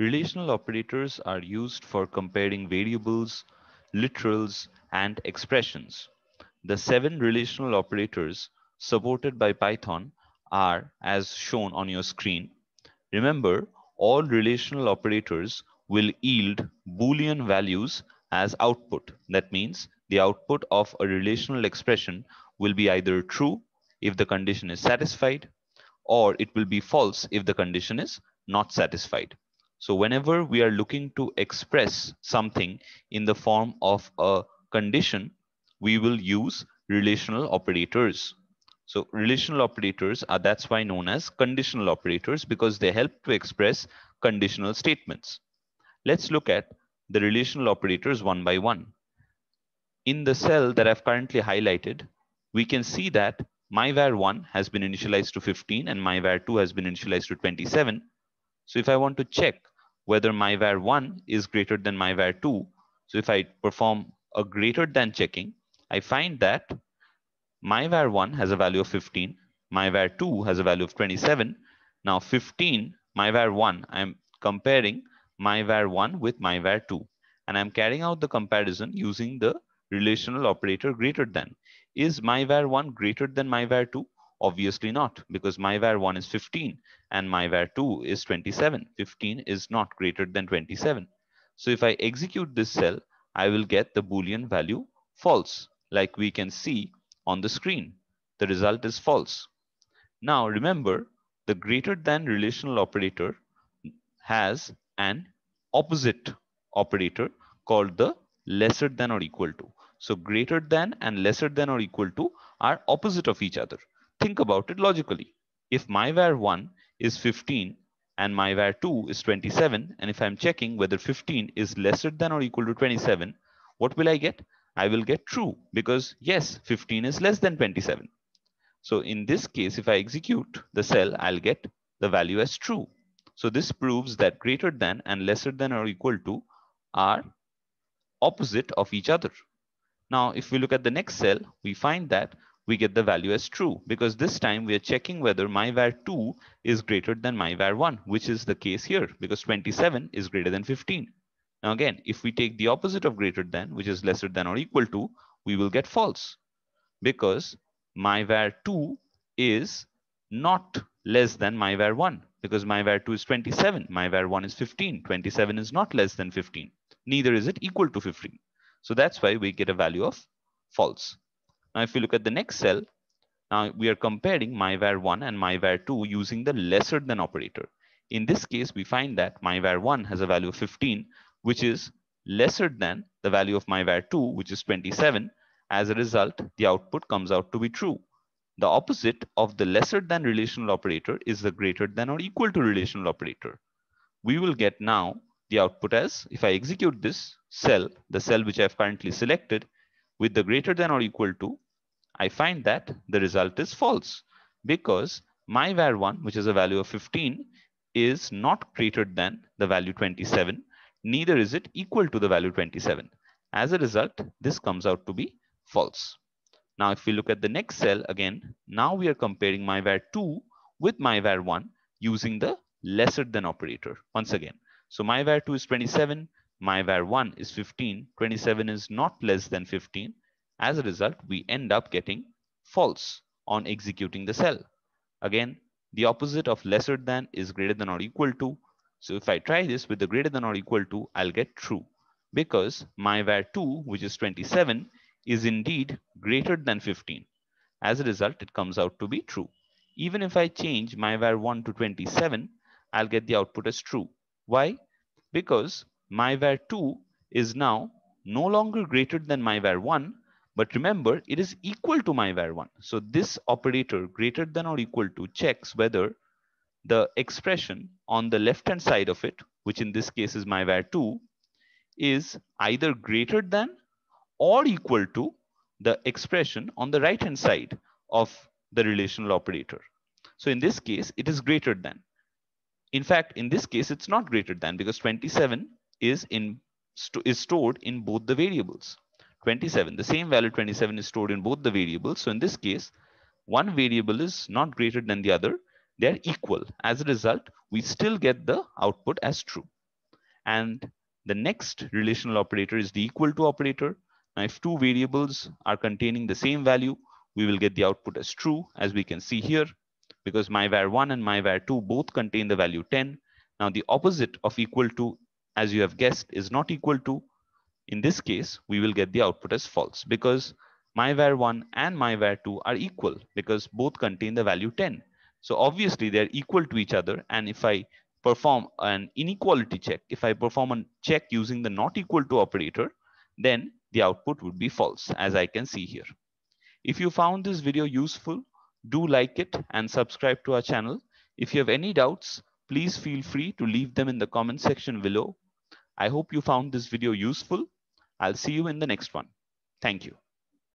Relational operators are used for comparing variables, literals, and expressions. The seven relational operators supported by Python are as shown on your screen. Remember, all relational operators will yield Boolean values as output. That means the output of a relational expression will be either true if the condition is satisfied, or it will be false if the condition is not satisfied. So whenever we are looking to express something in the form of a condition, we will use relational operators. So relational operators are that's why known as conditional operators because they help to express conditional statements. Let's look at the relational operators one by one. In the cell that I've currently highlighted, we can see that myvar1 has been initialized to 15 and myvar2 has been initialized to 27. So if I want to check whether myvar1 is greater than myvar2. So if I perform a greater than checking, I find that myvar1 has a value of 15, myvar2 has a value of 27. Now 15, myvar1, I'm comparing myvar1 with myvar2. And I'm carrying out the comparison using the relational operator greater than. Is myvar1 greater than myvar2? Obviously not, because myvar1 is 15 and myvar2 is 27. 15 is not greater than 27. So if I execute this cell, I will get the Boolean value false, like we can see on the screen. The result is false. Now remember, the greater than relational operator has an opposite operator called the lesser than or equal to. So greater than and lesser than or equal to are opposite of each other. Think about it logically. If my var1 is 15 and my var2 is 27, and if I'm checking whether 15 is lesser than or equal to 27, what will I get? I will get true because yes, 15 is less than 27. So in this case, if I execute the cell, I'll get the value as true. So this proves that greater than and lesser than or equal to are opposite of each other. Now, if we look at the next cell, we find that we get the value as true because this time we are checking whether my var2 is greater than my var1, which is the case here because 27 is greater than 15. Now again, if we take the opposite of greater than, which is lesser than or equal to, we will get false because my var2 is not less than my var1 because my var2 is 27, my var1 is 15, 27 is not less than 15, neither is it equal to 15. So that's why we get a value of false. Now, if you look at the next cell, now we are comparing myvar1 and myvar2 using the lesser than operator. In this case, we find that myvar1 has a value of 15, which is lesser than the value of myvar2, which is 27. As a result, the output comes out to be true. The opposite of the lesser than relational operator is the greater than or equal to relational operator. We will get now the output as, if I execute this cell, the cell which I've currently selected, with the greater than or equal to, I find that the result is false because my var1, which is a value of 15, is not greater than the value 27, neither is it equal to the value 27. As a result, this comes out to be false. Now, if we look at the next cell again, now we are comparing my var2 with my var1 using the lesser than operator once again. So my var2 is 27, my var1 is 15, 27 is not less than 15. As a result, we end up getting false on executing the cell. Again, the opposite of lesser than is greater than or equal to. So if I try this with the greater than or equal to, I'll get true because my var2, which is 27, is indeed greater than 15. As a result, it comes out to be true. Even if I change my var1 to 27, I'll get the output as true. Why? Because my var2 is now no longer greater than my var1, but remember it is equal to my var1. So this operator greater than or equal to checks whether the expression on the left hand side of it, which in this case is my var2, is either greater than or equal to the expression on the right hand side of the relational operator. So in this case, it is greater than. In fact, in this case, it's not greater than because 27 is in is stored in both the variables. 27, the same value 27 is stored in both the variables. So in this case, one variable is not greater than the other. They're equal. As a result, we still get the output as true. And the next relational operator is the equal to operator. Now, if two variables are containing the same value, we will get the output as true, as we can see here, because my var1 and my var2 both contain the value 10. Now, the opposite of equal to, as you have guessed, is not equal to. In this case, we will get the output as false because my var1 and my var2 are equal because both contain the value 10. So obviously they're equal to each other. And if I perform an inequality check, if I perform a check using the not equal to operator, then the output would be false as I can see here. If you found this video useful, do like it and subscribe to our channel. If you have any doubts, please feel free to leave them in the comment section below. I hope you found this video useful. I'll see you in the next one. Thank you.